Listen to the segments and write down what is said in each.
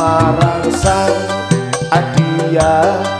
marangsang adia.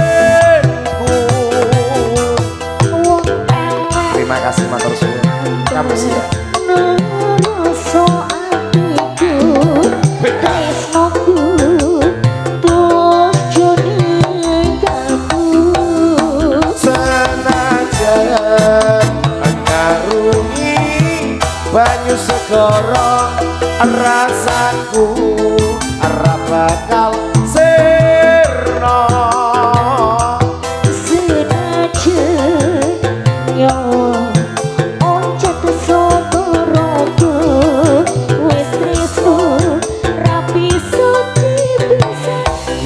matur suwun. Kamu sih ya. banyu segara rasaku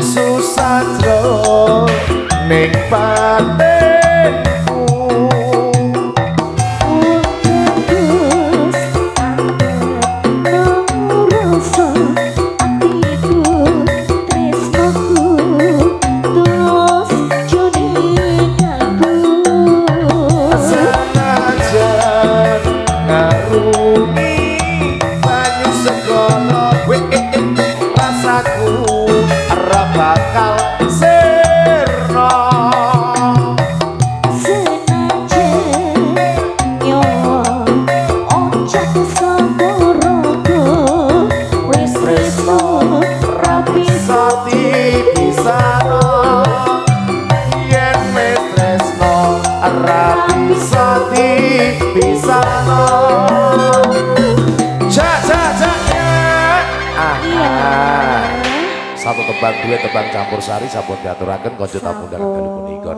susah kok neng tebang dua tebang campur sari sampun diaturaken kanca tamu dalam kali punika